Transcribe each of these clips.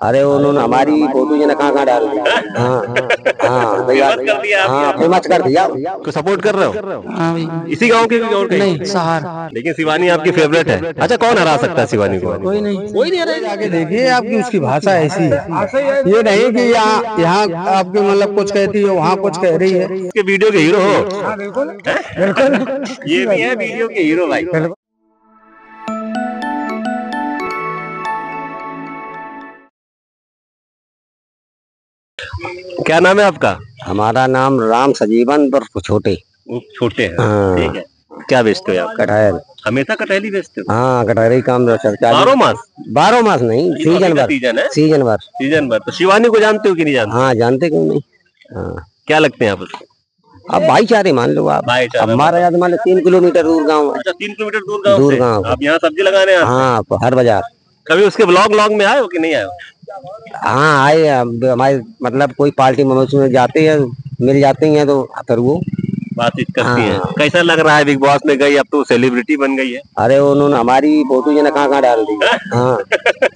अरे उन्होंने हमारी फ़ोटो जो ना कहाँ कहाँ डाल हाँ हाँ भैया दिया हाँ फ़ेमस कर दिया। को सपोर्ट कर रहे हो? हाँ। इसी गाँव के और नहीं सहार। लेकिन शिवानी आपकी फेवरेट है। अच्छा कौन हरा सकता है शिवानी को? कोई नहीं। कोई नहीं आगे देखिए आपकी उसकी भाषा ऐसी है। ये नहीं कि यहाँ यहाँ आपके मतलब कुछ कहती है वहाँ कुछ कह रही है। वीडियो के हीरो हो। बिल्कुल। ये भी है वीडियो के हीरो भाई। क्या नाम है आपका? हमारा नाम राम सजीवन पर छोटे। छोटे हैं। हाँ। ठीक है। क्या बेचते हो आप? कटहल। हमेशा कटहली बेचते हो? हाँ कटहरी काम बारह मास? बारह मास नहीं तो सीज़न भर। सीज़न है। सीज़न भर। सीज़न भर। तो शिवानी को जानते हो कि नहीं जानते? हाँ जानते क्यों नहीं? हाँ। क्या लगते हैं आप उसको? अब भाईचारे मान लो आप। हमारा याद मान लो तीन किलोमीटर दूर गाँव है। अच्छा तीन किलोमीटर दूर गाँव दूर गाँव। आप यहाँ सब्ज़ी लगाने हाँ हर बाज़ार। कभी उसके ब्लॉग व्लॉग में आए हो कि नहीं आए हो? हाँ आए हमारे मतलब कोई पार्टी में उसमें जाते हैं मिल जाते हैं तो फिर वो। बातचीत करती हैं। हाँ। कैसा लग रहा है बिग बॉस में गई? अब तो सेलिब्रिटी बन गई है। अरे उन्होंने हमारी फ़ोटो जो ना कहाँ कहाँ डाल दी? हाँ?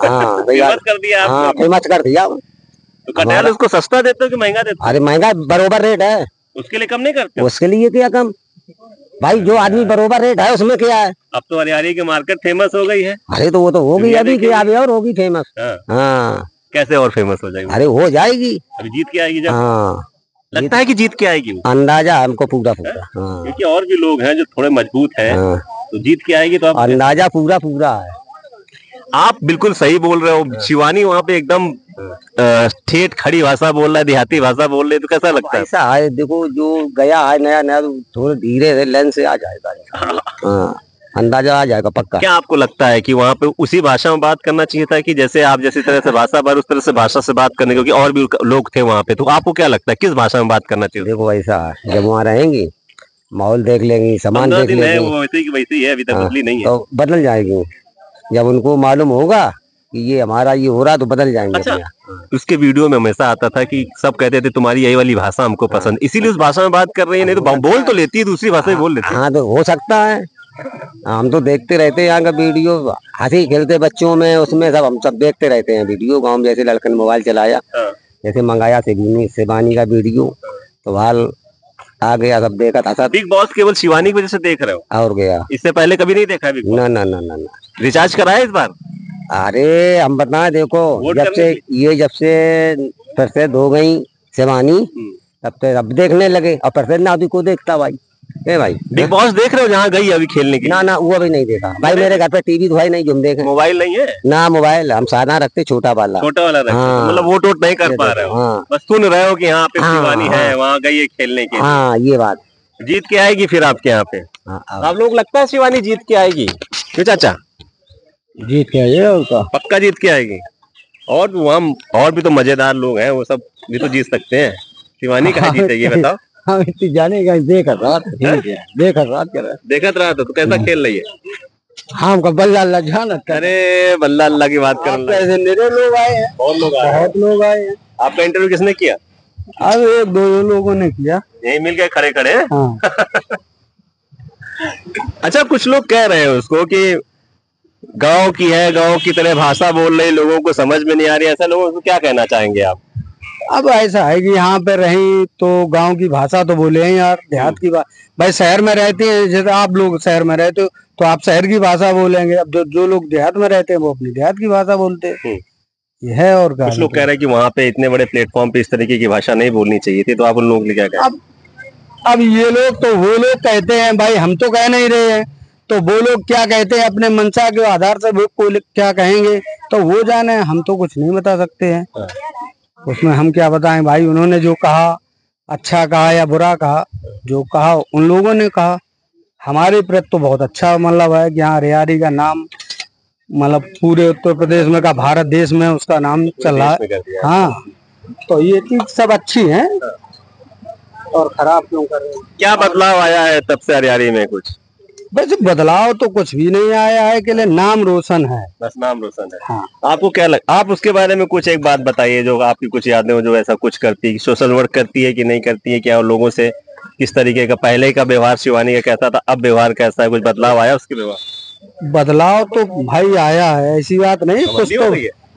हाँ फ़ेमस कर दिया हाँ फ़ेमस कर दिया। तो कटहल उसको सस्ता देते हो कि महँगा देते अरे महँगा बरोबर रेट है। उसके लिए कम नहीं करते? उसके लिए क्या कम? भाई जो आदमी बरोबर रेट है उसमें क्या है? अब तो हरियाणी की मार्केट फ़ेमस हो गई है। अरे तो वो तो होगी अभी की अभी और होगी फ़ेमस हाँ, हाँ। कैसे और फ़ेमस हो जाएगी? अरे हो जाएगी। अभी जीत के आएगी जब? हाँ। लगता है कि जीत के आएगी अंदाज़ा हमको पूरा पूरा। हाँ। क्योंकि और भी लोग हैं जो थोड़े मज़बूत हैं हाँ। तो जीत के आएगी तो अंदाज़ा पूरा पूरा है। आप बिल्कुल सही बोल रहे हो। शिवानी वहाँ पे एकदम ठेठ खड़ी भाषा बोल रहा है देहाती भाषा बोल रहे हैं, तो कैसा लगता है? ऐसा है देखो जो गया है नया नया तो थोड़े धीरे से आ जाएगा। हाँ। अंदाज़ा आ जाएगा पक्का। क्या आपको लगता है कि वहाँ पे उसी भाषा में बात करना चाहिए था कि जैसे आप जैसी तरह से भाषा पर उस तरह से भाषा से बात करने क्योंकि और भी लोग थे वहाँ पे तो आपको क्या लगता है किस भाषा में बात करना चाहिए? देखो ऐसा जब वहाँ रहेंगी माहौल देख लेंगी सामान देख है लेंगी। वो वैसे ही वैसे ही है अभी तक हाँ, बदली नहीं है। तो बदल जाएगी। जब उनको मालूम होगा कि ये हमारा ये हो रहा तो बदल जाएँगे अच्छा। उसके वीडियो में हमेशा आता था कि सब कहते थे तुम्हारी यही वाली भाषा हमको पसंद इसीलिए उस भाषा में बात कर रही है नहीं तो बोल तो लेती है दूसरी भाषा ही बोल लेती हाँ तो हो सकता है हम तो देखते रहते हैं यहाँ का वीडियो हँसी खेलते बच्चों में उसमें सब हम सब देखते रहते हैं वीडियो गाँव में जैसे लड़कन मोबाइल चलाया हाँ। जैसे मंगाया सिवानी का वीडियो तो हाल आ गया सब देखा था बिग बॉस केवल शिवानी की वजह से देख रहे हो? और गया। इससे पहले कभी नहीं देखा बिग ना ना ना ना ना। रिचार्ज कराया इस बार? अरे हम बताए देखो जब से ये जब से प्रसिद्ध हो गई शिवानी हम्म। तब से अब देखने लगे और प्रसिद्ध से ना अभी को देखता भाई। ए भाई बिग बॉस देख रहे हो जहाँ गई अभी खेलने के ना ना वो अभी नहीं देखा। भाई मेरे घर पे टीवी तो भाई नहीं जुम देखे मोबाइल नहीं है? ना मोबाइल हम सादा रखते छोटा वाला। छोटा वाला रखते हाँ। मतलब वोट वोट नहीं कर पा रहे हो। हाँ। बस सुन रहे हो कि यहाँ पे हाँ, शिवानी है। हाँ। वहाँ गई है खेलने के हाँ ये बात। जीत के आएगी फिर आपके यहाँ पे। हाँ, अब आप लोग लगता है शिवानी जीत के आएगी? क्यों चाचा? जीत के आइए उसका पक्का जीत के आएगी? और भी वहाँ और भी तो मज़ेदार लोग हैं वो सब भी तो जीत सकते हैं। शिवानी कहा जीतेगी बताओ। हम इतनी जाने का देख रात ठीक देख रात कर देखत रहा था तो कैसा खेल रही है? हम का बल्ला अल्लाह जान अरे बल्ला अल्लाह की बात कर रहा है। ऐसे मेरे लोग आए हैं। बहुत लोग आए हैं। बहुत लोग आए हैं। आपका इंटरव्यू किसने किया? अब एक दो लोगों ने किया। यही मिल के खड़े खड़े। हाँ। अच्छा कुछ लोग कह रहे हैं उसको कि गाँव की है गाँव की तरह भाषा बोल रही लोगों को समझ में नहीं आ रही ऐसा लोगों को क्या कहना चाहेंगे आप? अब ऐसा है कि यहाँ पे रही तो गाँव की भाषा तो बोले हैं यार देहात की बात भाई शहर में रहते हैं जैसे आप लोग शहर में रहते हो तो आप शहर की भाषा बोलेंगे। अब जो जो लोग देहात में रहते हैं वो अपनी देहात की भाषा बोलते हैं। हम्म। ये है और कुछ लोग कह रहे हैं कि वहाँ पे इतने बड़े प्लेटफॉर्म पे इस तरीके की भाषा नहीं बोलनी चाहिए थी तो आप उन लोगों के क्या कहें? अब अब ये लोग तो वो लोग कहते हैं भाई हम तो कह नहीं रहे हैं। तो वो लोग क्या कहते हैं अपने मनसा के आधार से वो क्या कहेंगे तो वो जाने हम तो कुछ नहीं बता सकते हैं। हाँ। उसमें हम क्या बताएँ भाई? उन्होंने जो कहा अच्छा कहा या बुरा कहा जो कहा उन लोगों ने कहा। हमारे प्रति तो बहुत अच्छा मतलब है कि हाँ रियारी का नाम मतलब पूरे उत्तर प्रदेश में का भारत देश में उसका नाम चल रहा है। हाँ तो ये चीज़ सब अच्छी है। और खराब क्यों कर रहे हैं? क्या बदलाव आया है तब से हरियाणी में कुछ? वैसे बदलाव तो कुछ भी नहीं आया है के लिए नाम रोशन है। बस नाम रोशन है। हाँ। आपको क्या लग आप उसके बारे में कुछ एक बात बताइए जो आपकी कुछ यादें हो जो ऐसा कुछ करती है सोशल वर्क करती है कि नहीं करती है क्या और लोगों से किस तरीके का पहले का व्यवहार शिवानी का कैसा था अब व्यवहार कैसा है कुछ बदलाव आया उसके व्यवहार? बदलाव तो भाई आया है ऐसी बात नहीं कुछ तो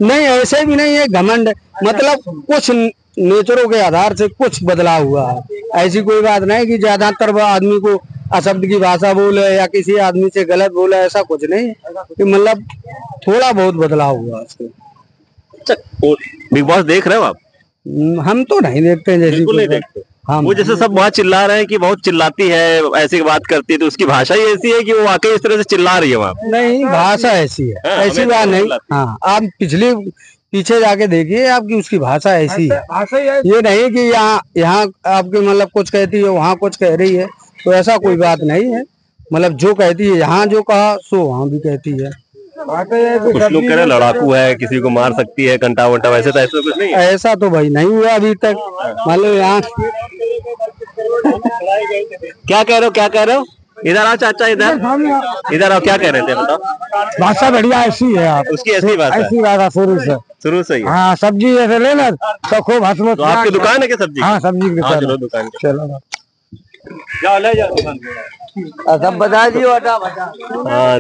नहीं ऐसे भी नहीं है घमंड मतलब कुछ नेचरों के आधार से कुछ बदलाव हुआ है। ऐसी कोई बात नहीं कि ज़्यादातर आदमी को अशब्द की भाषा बोले या किसी आदमी से गलत बोले ऐसा कुछ नहीं। कि मतलब थोड़ा बहुत बदलाव हुआ बिग बॉस देख रहे हो आप? हम्म, हम तो नहीं देखते हैं जैसी नहीं देखते। हाँ। वो जैसे सब वहाँ चिल्ला रहे हैं कि बहुत चिल्लाती है ऐसी बात करती है तो उसकी भाषा ही ऐसी है कि वो वाकई इस तरह से चिल्ला रही है वहाँ? नहीं भाषा ऐसी है। हाँ, ऐसी बात तो नहीं हाँ आप पिछले पीछे जाके देखिए आपकी उसकी भाषा ऐसी है। भाषा ये नहीं कि यहाँ यहाँ आपके मतलब कुछ कहती है वहाँ कुछ कह रही है। तो ऐसा कोई बात नहीं है। मतलब जो कहती है यहाँ जो कहा सो वहाँ भी कहती है। ही है कि कुछ लोग कह रहे हैं लड़ाकू है किसी को मार सकती है कंटा वंटा वैसे तो ऐसा कुछ नहीं ऐसा तो भाई नहीं हुआ अभी तक। मतलब यहाँ क्या कह रहे हो क्या कह रहे हो? इधर आओ चाचा इधर। इधर आओ क्या कह रहे थे बताओ। भाषा बढ़िया ऐसी है आप। उसकी ऐसी बात है। ऐसी भाषा शुरू से। शुरू से ही हाँ। सब्ज़ी जैसे लेना तो खूब हंसमुख तो आपकी दुकान है क्या सब्ज़ी? हाँ सब्ज़ी की हाँ दुकान चलो दुकान चलो। जाओ ले जाओ दुकान पे। सब बता दियो हाँ।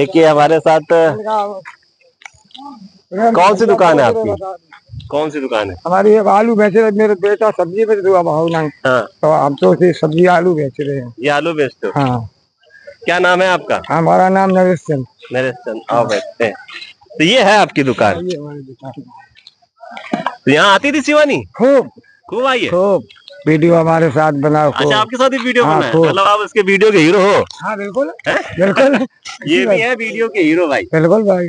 एक ही हमारे साथ। कौन सी दुकान है आपकी? कौन सी दुकान है? हमारी एक आलू बेच रहे मेरे बेटा सब्ज़ी बेच रहा भाव नहीं। हाँ। तो हम तो उसी सब्ज़ी आलू बेच रहे हैं। ये आलू बेचते हो? हाँ। क्या नाम है आपका? हमारा नाम नरेश चंद। नरेश चंद आओ बैठते हैं। तो ये है आपकी दुकान? ये हमारी दुकान। तो यहाँ आती थी शिवानी? खूब। खूब आई खूब। वीडियो हमारे साथ बनाओ अच्छा आपके साथ ही वीडियो हाँ, बना है मतलब आप उसके वीडियो के हीरो हो। हाँ बिल्कुल। बिल्कुल। ये भी है वीडियो के हीरो भाई। बिल्कुल भाई।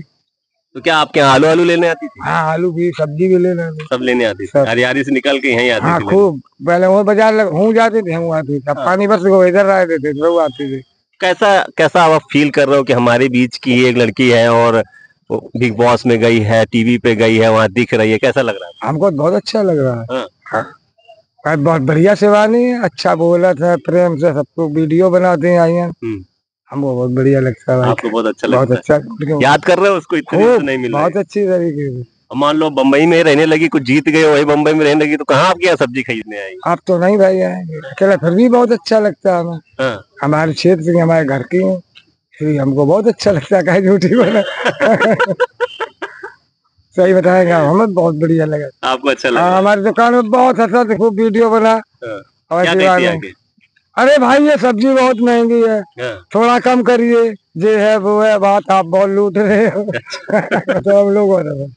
तो क्या आपके यहाँ आलू आलू लेने आती थी? हाँ आलू भी सब्ज़ी भी लेना सब लेने आती थी। सब। हरियारी से निकल के यहीं हाँ आती थी खूब। पहले वो बाज़ार हूँ जाते थे हूँ आती थी। अब पानी बस इधर आए थे वो आती थी। कैसा कैसा आप फील कर रहे हो कि हमारे बीच की एक लड़की है और बिग बॉस में गई है टीवी पे गई है वहाँ दिख रही है? कैसा लग रहा है? हमको बहुत अच्छा लग रहा है। हाँ। हाँ। बहुत बढ़िया सेवा नहीं अच्छा बोला था प्रेम से सबको वीडियो बनाते हैं आई हैं। हम्म। हमको बहुत बढ़िया लगता है। आपको बहुत अच्छा बहुत अच्छा याद कर रहे हो उसको? इतने नहीं मिल। बहुत अच्छी तरीके से। मान लो बम्बई में रहने लगी कुछ जीत गए वही बम्बई में रहने लगी तो कहाँ आपके यहाँ सब्ज़ी खरीदने आई? आप तो नहीं भाई आएँगे अकेला फिर भी बहुत अच्छा लगता है हमें। हाँ। हमारे क्षेत्र की हमारे घर के है। हमको बहुत अच्छा लगता है कहीं झूठी बोला। सही बताएँगे हमें बहुत बढ़िया लगा। आपको अच्छा हाँ, लगा हमारी दुकान में बहुत अच्छा खूब वीडियो बना। हाँ। और। अरे भाई ये सब्ज़ी बहुत महँगी है। हाँ। थोड़ा कम करिए ये है वो है बात आप बहुत लूट रहे हो। तो हम लोग हो। रहे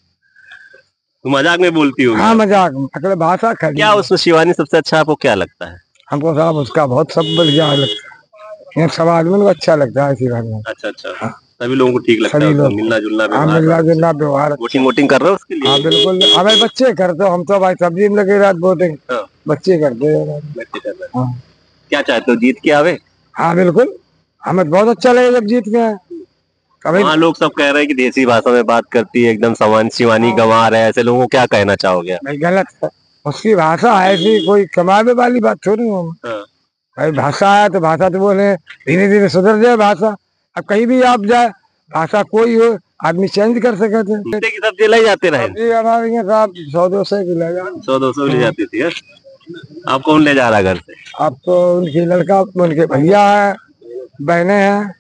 तो मज़ाक में बोलती होगी। हाँ मज़ाक में। भाषा खड़ी क्या उसमें शिवानी सबसे अच्छा आपको क्या लगता है? हमको साहब उसका बहुत सब बढ़िया लगता है। सब आदमी को अच्छा लगता है में अच्छा अच्छा। सभी लोगों को ठीक लगता है। मिलना जुलना हाँ मिलना जुलना व्यवहार। वोटिंग वोटिंग कर रहे हो उसके लिए? हाँ बिल्कुल। हमें बच्चे करते हम तो भाई सब्ज़ी में लगे रात बोटिंग हाँ, बच्चे करते हैं रहे हैं। हाँ। क्या चाहते हो जीत के आवे? हाँ बिल्कुल। हमें बहुत अच्छा लगे जब जीत गए। कभी वहाँ लोग सब कह रहे हैं कि देसी भाषा में बात करती है एकदम समान शिवानी गंवार है। ऐसे लोगों को क्या कहना चाहोगे? भाई गलत है। उसकी भाषा ऐसी कोई कमाने वाली बात थोड़ी है हाँ, भाई भाषा है तो भाषा तो बोले। धीरे धीरे सुधर जाए भाषा। अब कहीं भी आप जाए भाषा कोई हो आदमी चेंज कर सके थे की सब्ज़ी ले जाते रहे। जी हमारे यहाँ साहब सौ दो सौ की लगा सौ दो सौ ले जाती थी हाँ? आप कौन ले जा रहा घर से? आप तो उनकी लड़का उनके भैया है बहने हैं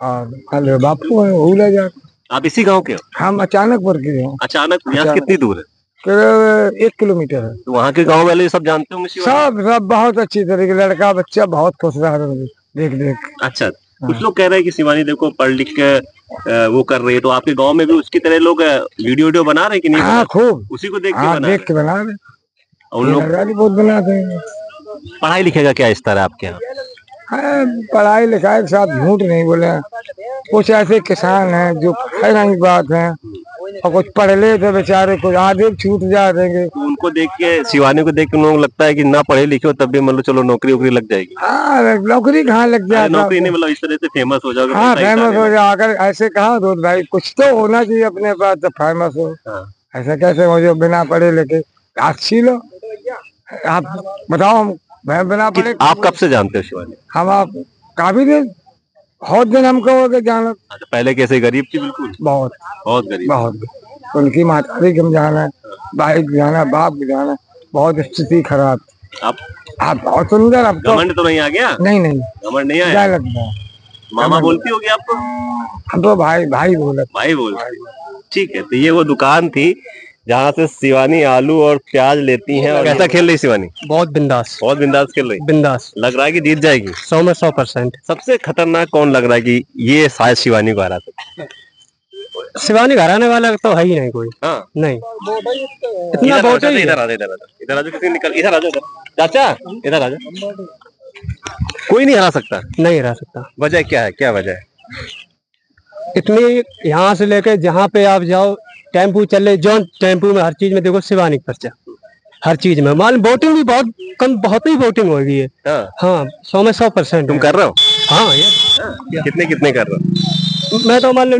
और बापू है वो ले जा आप इसी गाँव के हो? हम अचानकपुर के हैं। अचानक? यहाँ कितनी दूर है? करीब एक किलोमीटर है। तो वहाँ के गाँव वाले सब जानते होंगे सब सब बहुत अच्छी तरीके लड़का बच्चा बहुत खुश रहा देख देख अच्छा। कुछ लोग कह रहे हैं कि शिवानी देखो पढ़ लिख के वो कर रही है तो आपके गाँव में भी उसकी तरह लोग वीडियो वीडियो बना रहे हैं कि नहीं? हाँ खूब। उसी को देख के हाँ बना देख रहे के बना और उन लोग बहुत बनाते हैं। पढ़ाई लिखेगा क्या इस तरह आपके यहाँ? हाँ, पढ़ाई लिखाई के साथ झूठ नहीं बोले। कुछ ऐसे किसान हैं जो है नहीं बात है। और कुछ पढ़ ले तो बेचारे कुछ आधे छूट जा देंगे। उनको देख के शिवानी को देख के उन लगता है कि ना पढ़े लिखे हो तब भी मतलब चलो नौकरी वोकरी लग जाएगी। हाँ नौकरी कहाँ लग जाता? नौकरी नहीं मतलब इस तरह से फ़ेमस हो जाओगे हाँ फ़ेमस हो जाए अगर ऐसे कहा तो भाई कुछ तो होना चाहिए अपने पास तो फ़ेमस हो। हाँ। ऐसे कैसे हो जो बिना पढ़े लिखे? अच्छी लो। आप बताओ हम मैं बिना पढ़े आप कब से जानते हो शिवानी? हम आप काफ़ी दिन बहुत दिन हमको हो गए जाना अच्छा, पहले कैसे? गरीब थी बिल्कुल? बहुत। बहुत गरीब। बहुत। उनकी माता भी हम जाना भाई जाना बाप जाना बहुत स्थिति खराब। आप? आप बहुत सुंदर आप घमंड तो नहीं आ गया? नहीं नहीं। घमंड नहीं आया? क्या लगता है मामा बोलती होगी आपको? हम तो भाई भाई बोले भाई बोल ठीक है तो ये वो दुकान थी जहाँ से शिवानी आलू और प्याज लेती हैं और कैसा खेल रही शिवानी? बहुत बिंदास। बहुत बिंदास खेल रही? बिंदास। लग रहा है कि जीत जाएगी? सौ में सौ परसेंट। सबसे खतरनाक कौन लग रहा है कि ये शायद शिवानी को हरा सकता है शिवानी घर आने वाला तो है ही नहीं कोई। हाँ। नहीं। इतना इधर आ वोट जाओ, ही। इधर आ जाओ, इधर आ। जाओ, इधर आ किसी निकल इधर आ चाचा इधर आ जाओ। कोई नहीं हरा सकता। नहीं हरा सकता। वजह क्या है? क्या वजह है? इतनी यहाँ से लेके जहाँ पे आप जाओ टेंपू चले जो टेंपू में हर चीज़ में देखो शिवानी पर्चा। हर चीज़ में। मान वोटिंग भी बहुत कम बहुत ही वोटिंग हो गई है। हाँ। हाँ सौ में सौ परसेंट। तुम कर रहे हो? हाँ ये। कितने कितने कर रहे हो? मैं तो मान लो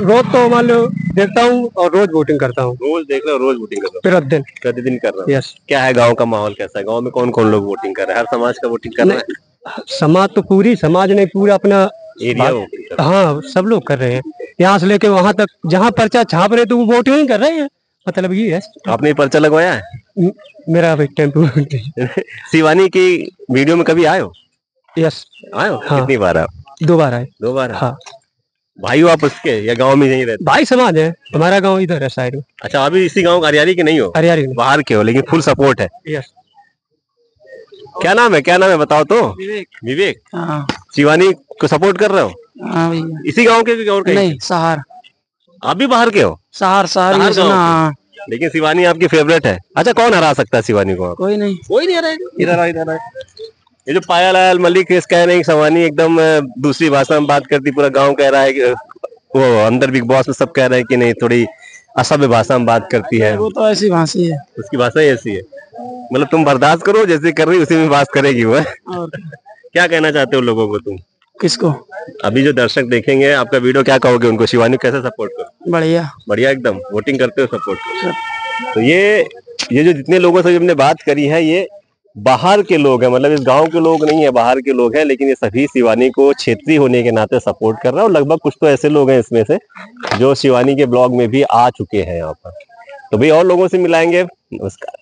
रोज तो मान लो देखता हूँ और रोज वोटिंग करता हूँ। रोज देख रहे हो रोज वोटिंग कर रहे हो प्रतिदिन प्रतिदिन कर रहे हो? यस क्या है गाँव का माहौल कैसा है? गाँव में कौन कौन लोग वोटिंग कर रहे हैं? हर समाज का वोटिंग कर रहा है? समाज तो पूरी समाज नहीं पूरा अपना एरिया रहा हाँ सब लोग कर रहे हैं। यहाँ से लेके वहाँ तक जहाँ पर्चा छाप रहे तो वो वोटिंग ही कर रहे हैं। मतलब ये है। है आपने पर्चा लगवाया है? मेरा भाई टेंपू शिवानी की वीडियो में कभी आयो यस आयो हाँ। कितनी बार आप दो बार आए। दो बार हाँ? भाई हो आप उसके या गाँव में यहीं रहते? भाई समाज है। हमारा गाँव इधर है साइड में। अच्छा अभी इसी गाँव का हरियाली के नहीं हो? हरियाणी में बाहर के हो लेकिन फुल सपोर्ट है। यस क्या नाम है क्या नाम है बताओ तो? विवेक। विवेक। शिवानी को सपोर्ट कर रहे हो? हाँ भैया। इसी गाँव के कि और कहीं नहीं सहार। आप भी बाहर के हो? सहार सहार के? हाँ? लेकिन शिवानी आपकी फेवरेट है। अच्छा कौन हरा सकता है शिवानी को आप? कोई नहीं। कोई नहीं हरा इधर आ इधर आ ये जो पाया लाल मलिक इस कह रहे हैं शिवानी एकदम अ, दूसरी भाषा में बात करती पूरा गाँव कह रहा है कि अ, वो अंदर बिग बॉस में सब कह रहे हैं कि नहीं थोड़ी असभ्य भाषा में बात करती है। वो तो ऐसी भाषी है। उसकी भाषा ही ऐसी है। मतलब तुम बर्दाश्त करो जैसे कर रही उसी में बात करेगी वो। और क्या कहना चाहते हो लोगों को तुम? किसको? अभी जो दर्शक देखेंगे आपका वीडियो क्या कहोगे उनको? शिवानी को कैसे सपोर्ट करो बढ़िया। बढ़िया एकदम। वोटिंग करते हो सपोर्ट करो तो ये ये जो जितने लोगों से हमने बात करी है ये बाहर के लोग हैं। मतलब इस गाँव के लोग नहीं है बाहर के लोग हैं लेकिन ये सभी शिवानी को क्षेत्रीय होने के नाते सपोर्ट कर रहे हैं। और लगभग कुछ तो ऐसे लोग हैं इसमें से जो शिवानी के ब्लॉग में भी आ चुके हैं यहाँ पर। तो भाई और लोगों से मिलाएँगे। नमस्कार।